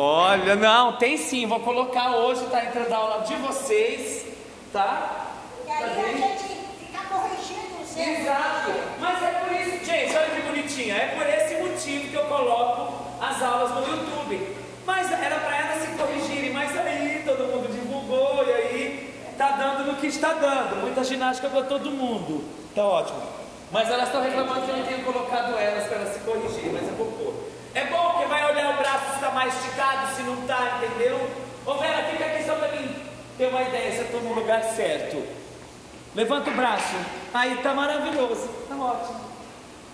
Olha, não, tem sim, vou colocar hoje, tá entrando a aula de vocês, tá? E aí Tá a gente fica corrigindo os erros. Exato, mas é por isso, gente, olha que bonitinha, é por esse motivo que eu coloco as aulas no YouTube. Mas era para elas se corrigirem, mas aí todo mundo divulgou e aí tá dando no que está dando. Muita ginástica para todo mundo. Tá ótimo. Mas elas estão reclamando que eu não tenho colocado elas para elas se corrigirem, mas eu vou pôr. É bom que vai olhar o braço se está mais esticado, se não está, entendeu? Ô Vera, fica aqui só para mim ter uma ideia se eu estou no lugar certo. Levanta o braço. Aí tá maravilhoso. Tá ótimo.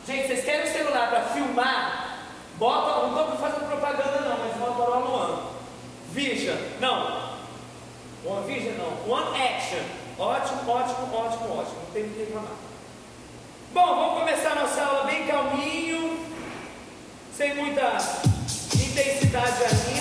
Gente, vocês querem um celular para filmar? Bota, não estou fazendo propaganda não, mas no One. Vision. Não. One Vision não. One Action. Ótimo, ótimo, ótimo, ótimo. Não tem o que reclamar. Bom, vamos começar nossa aula bem calminho, sem muita intensidade ainda.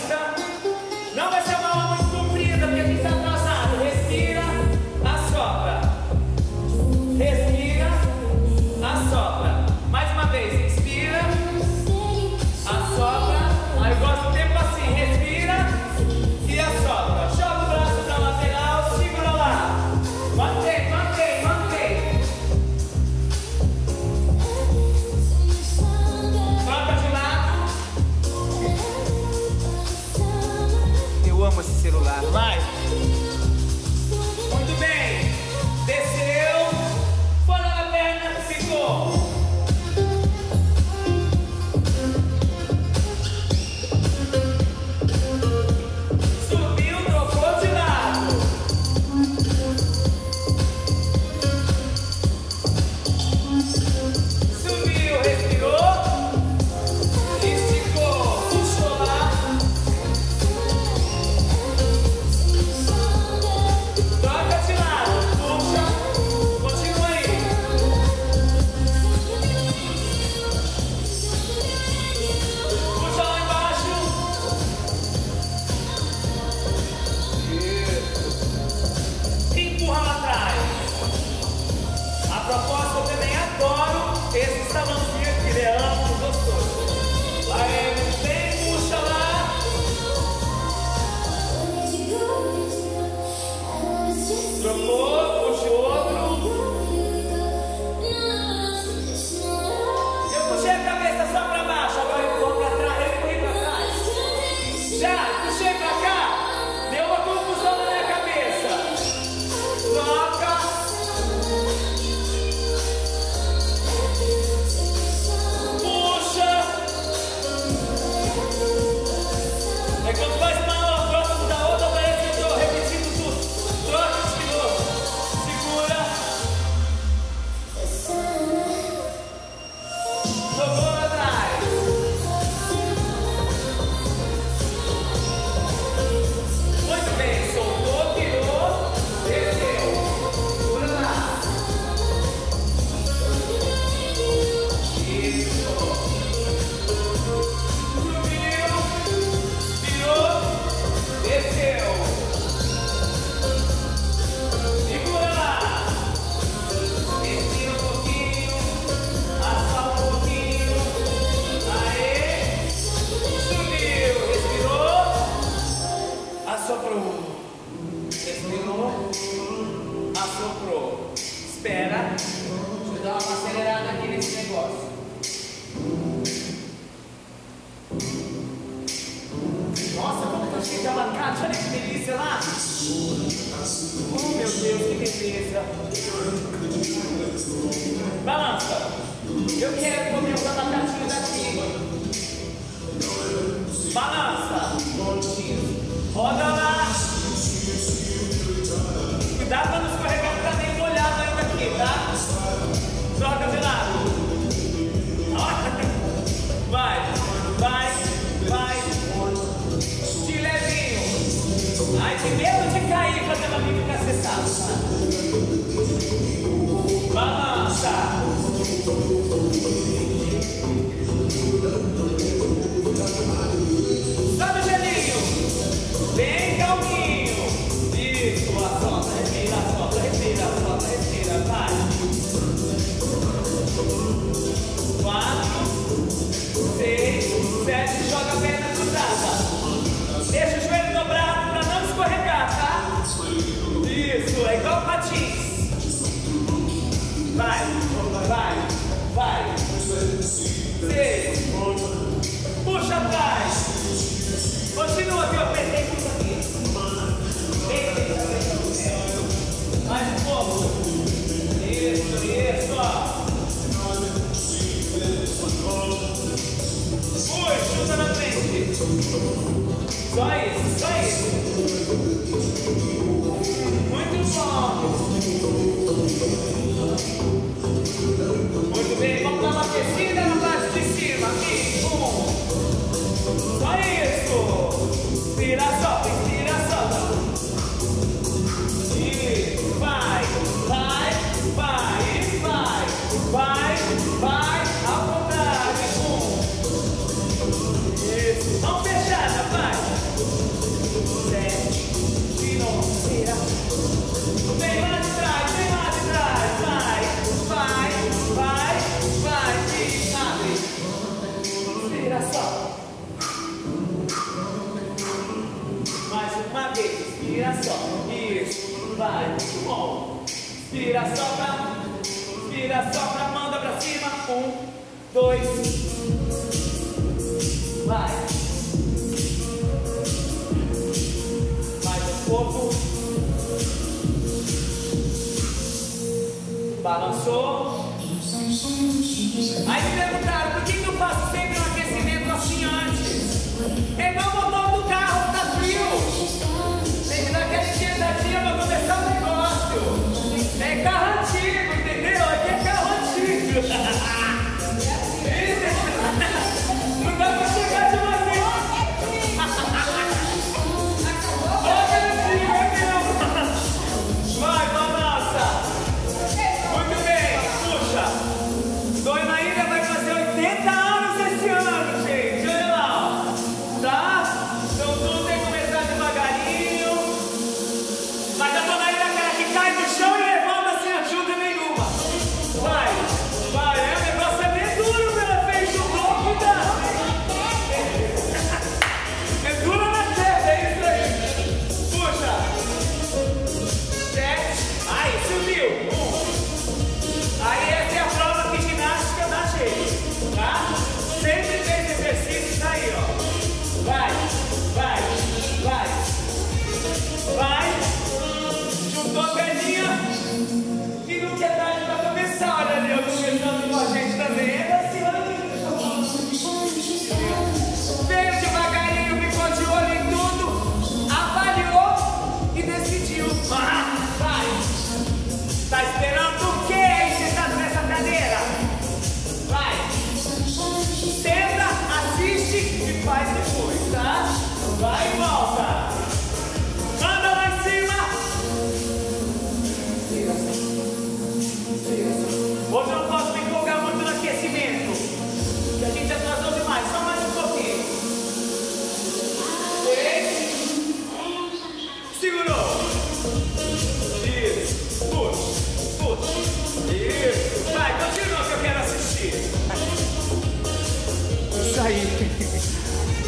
Balançou.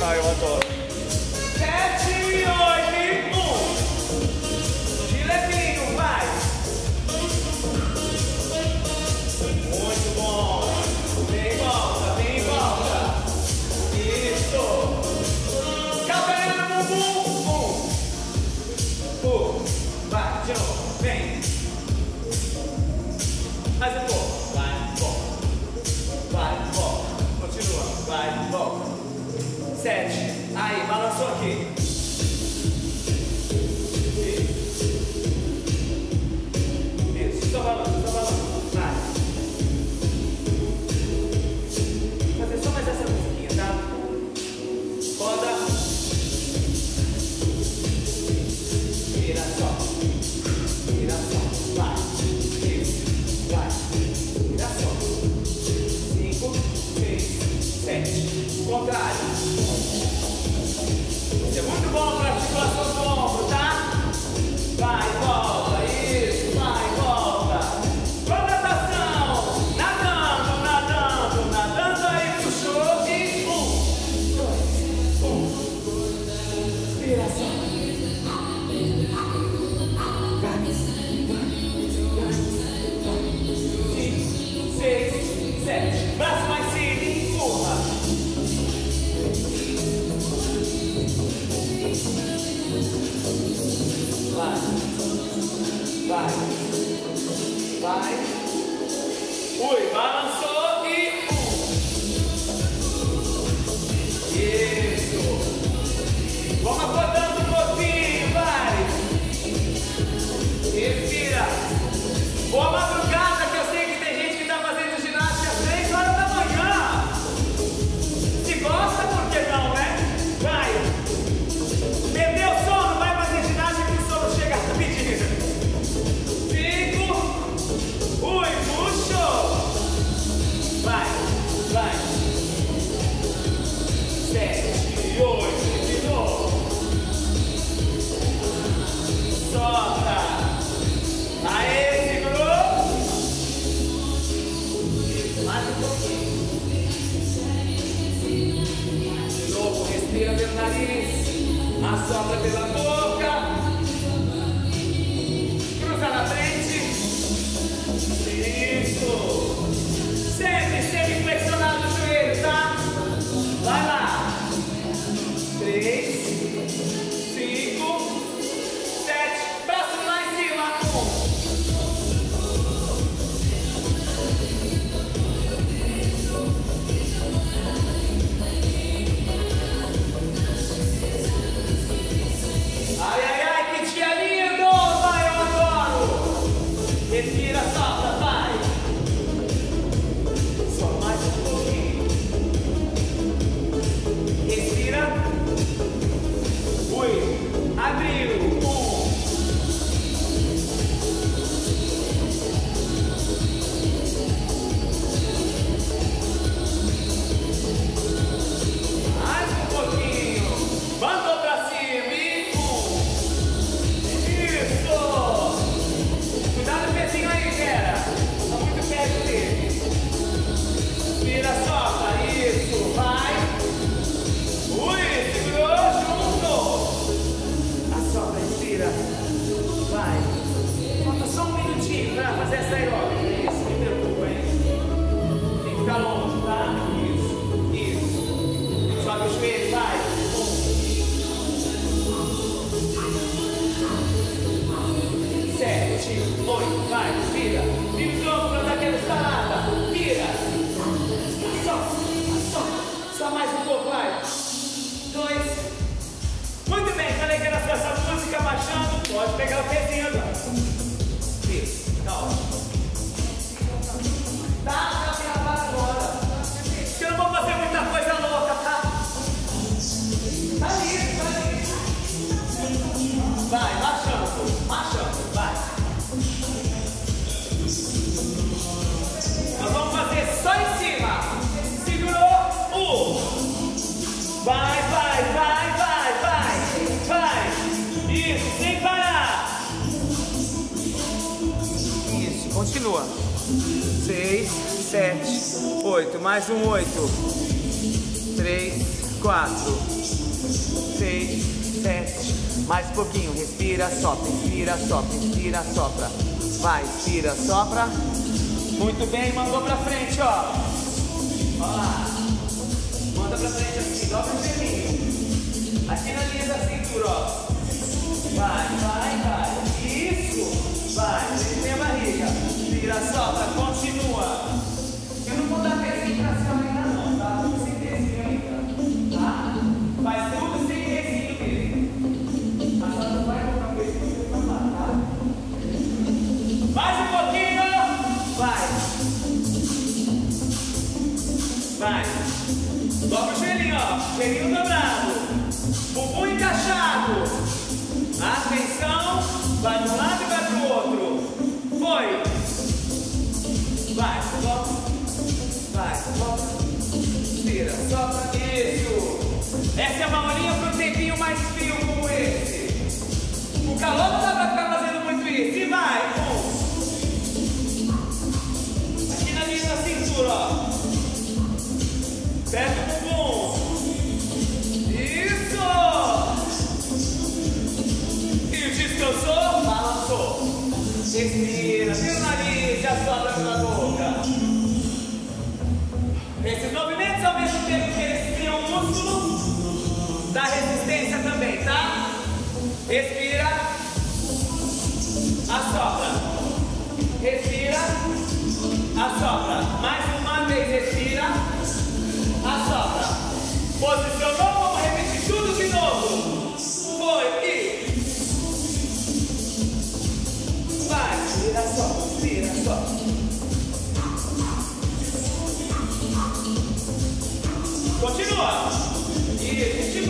台湾と。Sete, oito, vai, vira. e o jogo pra dar aquela estalada. Vira. Só, só, só mais um pouco, vai. Dois. Muito bem, falei que era essa música baixando. Pode pegar o pezinho agora. 8, mais um 8, 3, 4, 6, 7, mais um pouquinho, respira, sopra, respira sopra, respira sopra, vai, respira sopra, muito bem, mandou pra frente, ó, ó lá, manda pra frente assim, dobra o gelinho, aqui na linha da cintura, ó, vai, vai, vai, isso, vai, vem a barriga, respira sopra, continua, muda Essa é a aulinha para um tempinho mais frio como esse. O calor não dá para ficar fazendo muito isso. E vai, um. Aqui na linha da cintura, ó. Perto do bumbum. Isso! E descansou? Balançou. Respira. Continua. E continua.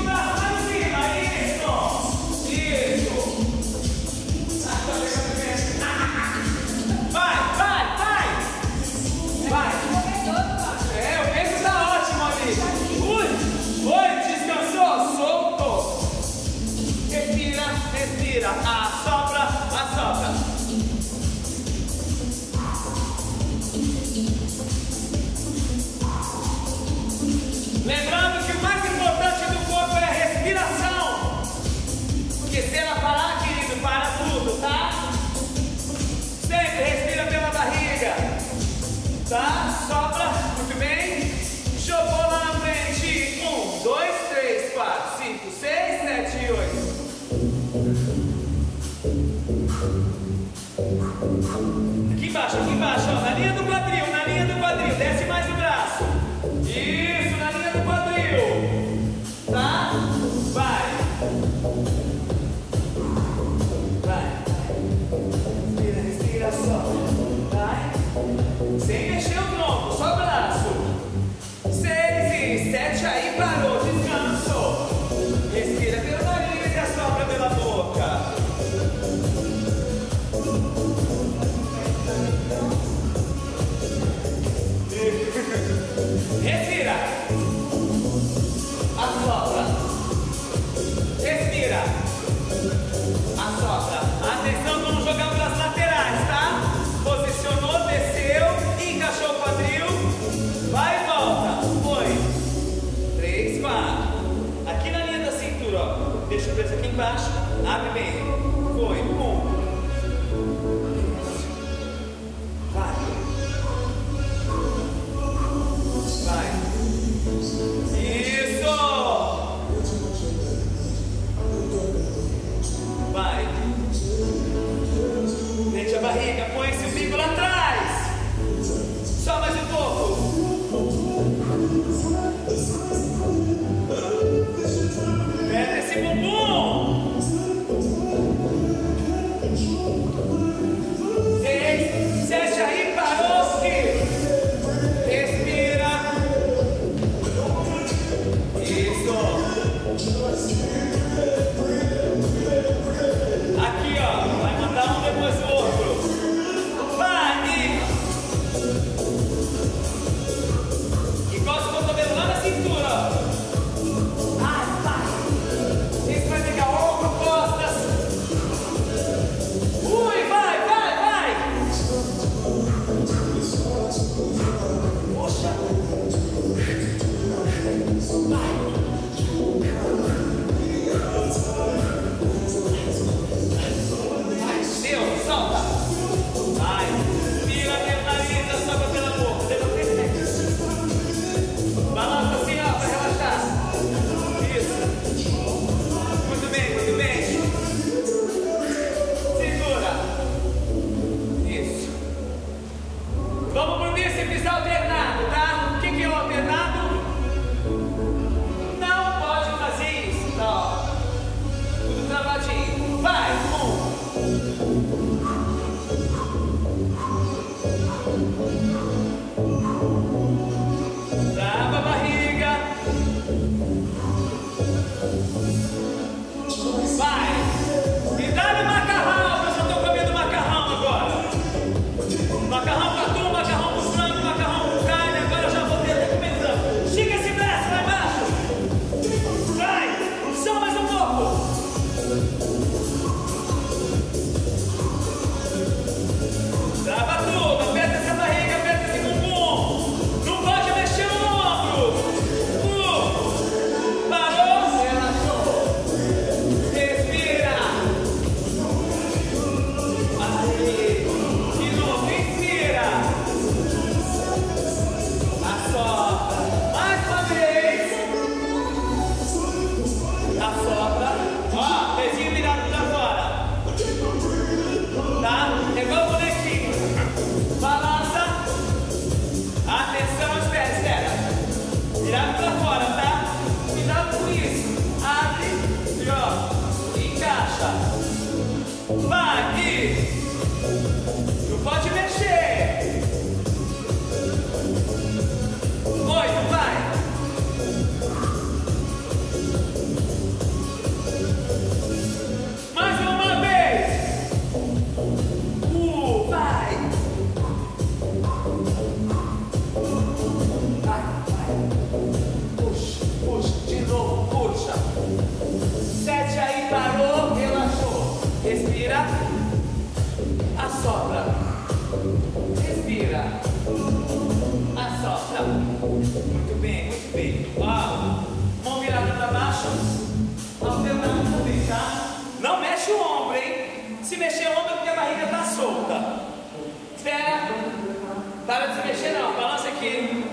Para de se mexer não, balança aqui.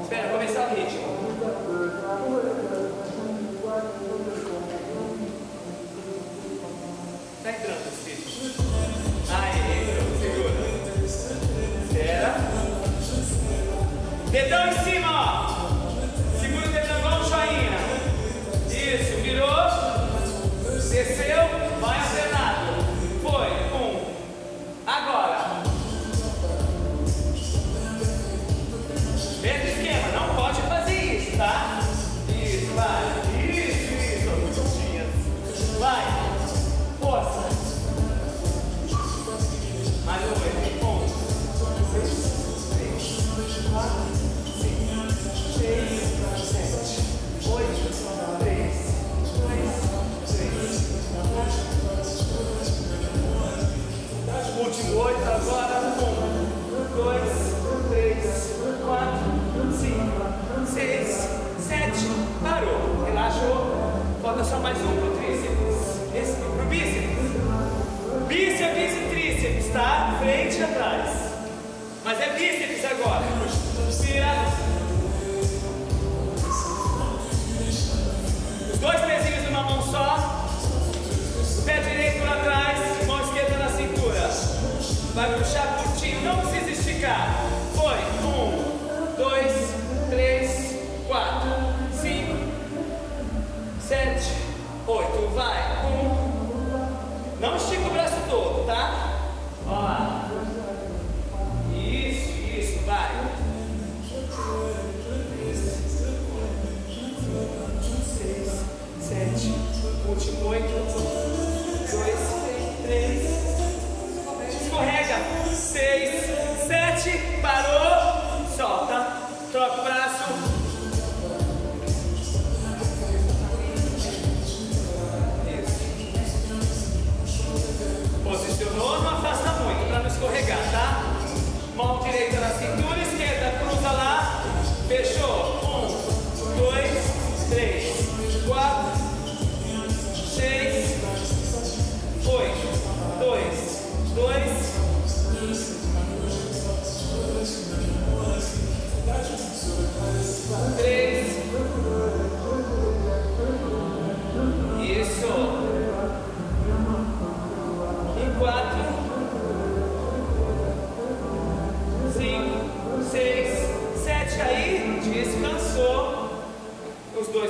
Espera, começar é o ritmo. Tá entrando, filho. Aê, entra. segura. Espera. Dedão em cima, ó.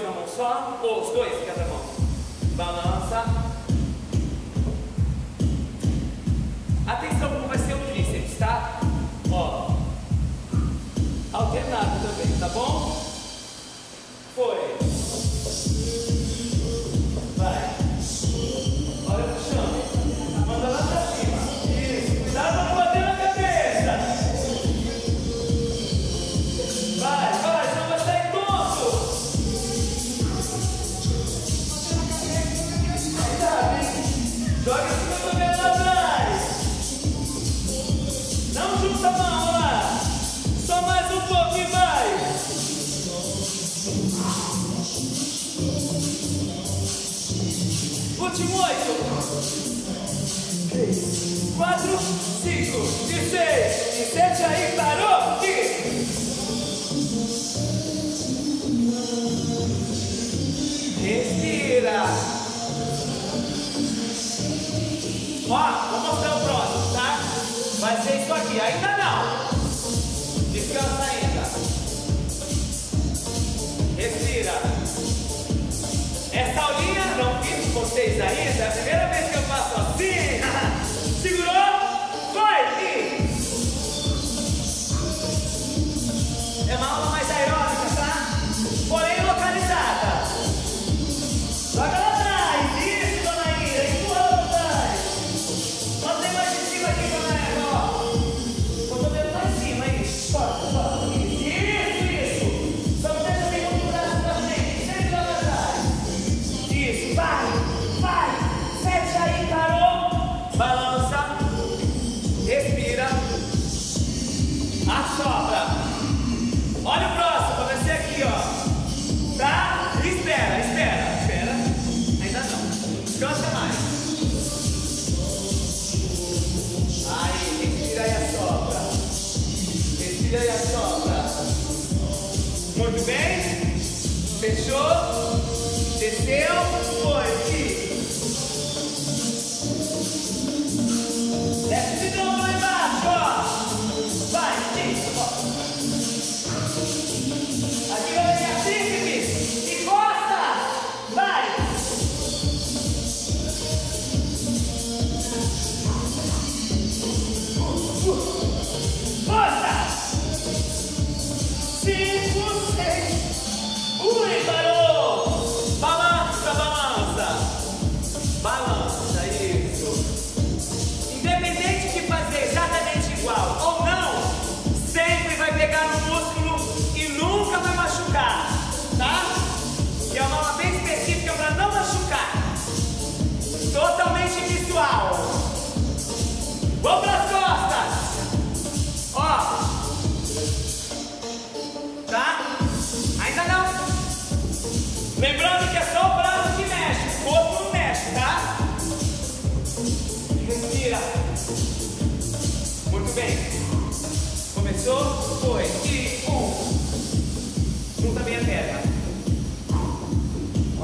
uma mão só ou os dois em cada mão? Balança. Atenção como vai ser o tríceps, tá? Ó. Alternado também, tá bom? Foi. Ó, vou mostrar o próximo, tá? Vai ser isso aqui. Ainda não. Descansa ainda. Respira. Essa aulinha não fiz com vocês aí. help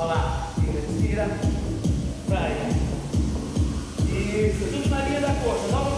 Olha lá. Tira, tira. Praia. Isso. Gente Maria da Costa.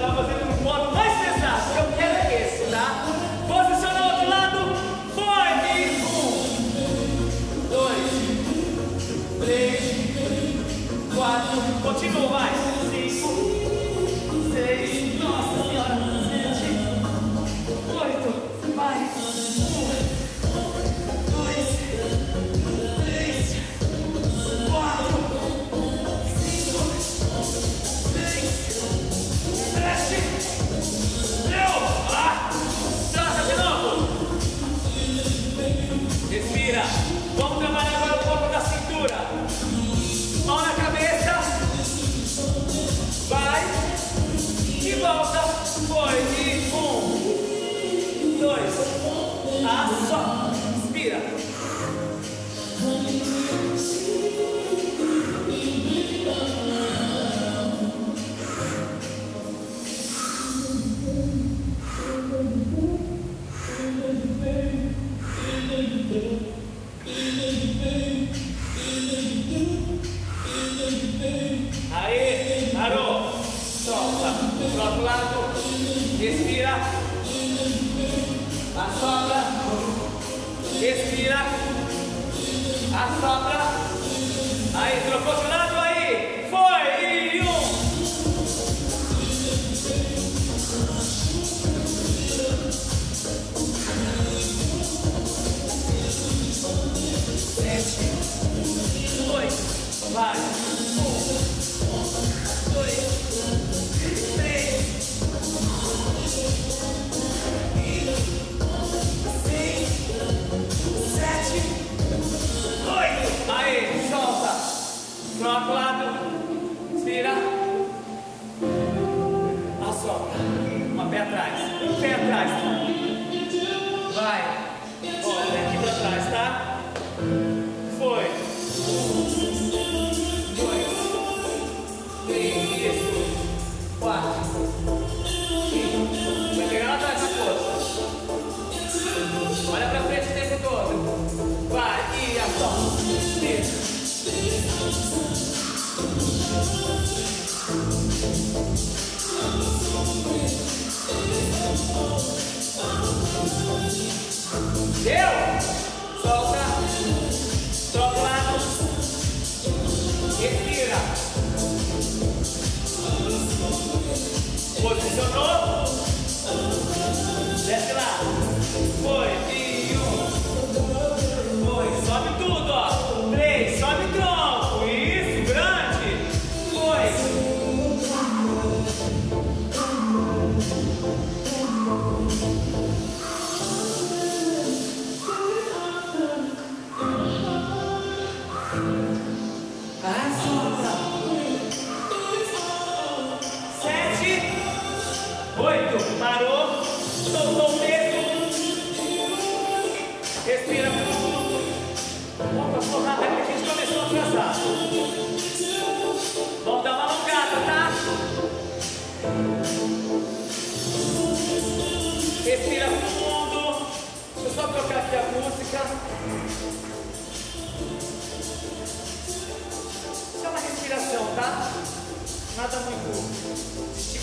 Isso.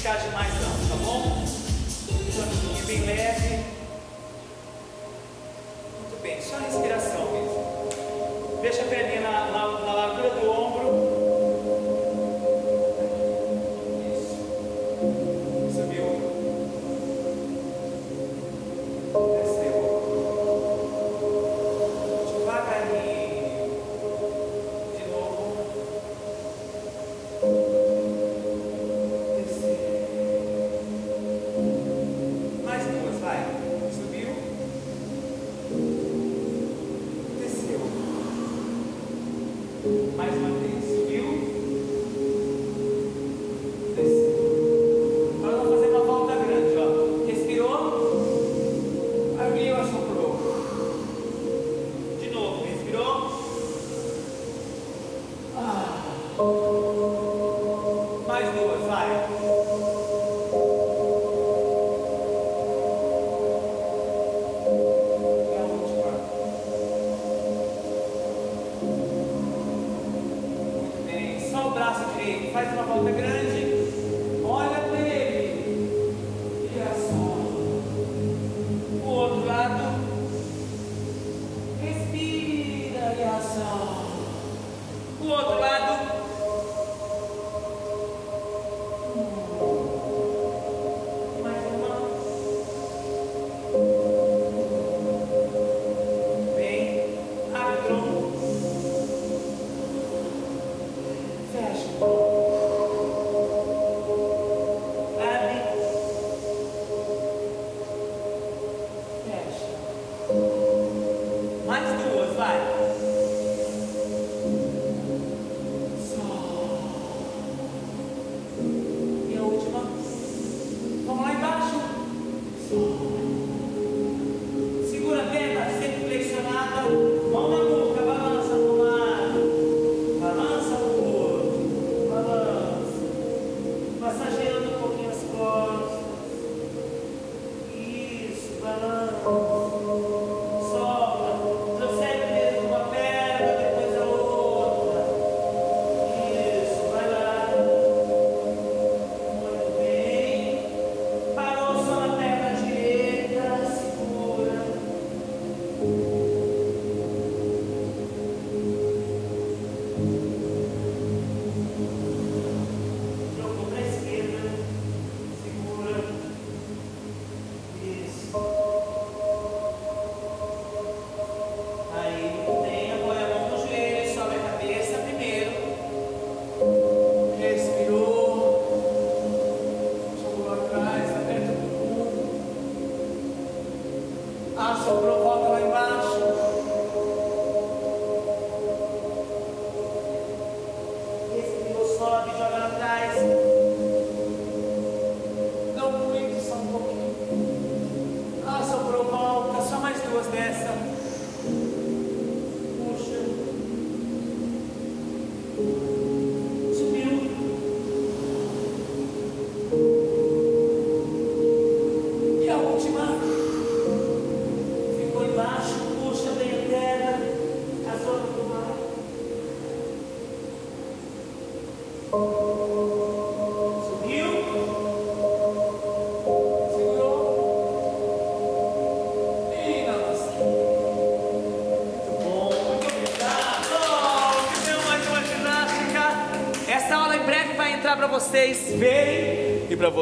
arriscar demais não, tá bom? Um caminho bem leve. Muito bem, só a respiração mesmo. Deixa a perninha na, na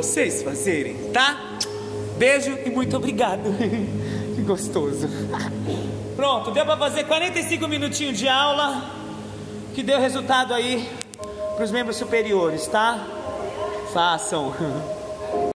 vocês fazerem, tá? Beijo e muito obrigado. que gostoso. Pronto, deu para fazer 45 minutinhos de aula, que deu resultado aí para os membros superiores, tá? Façam.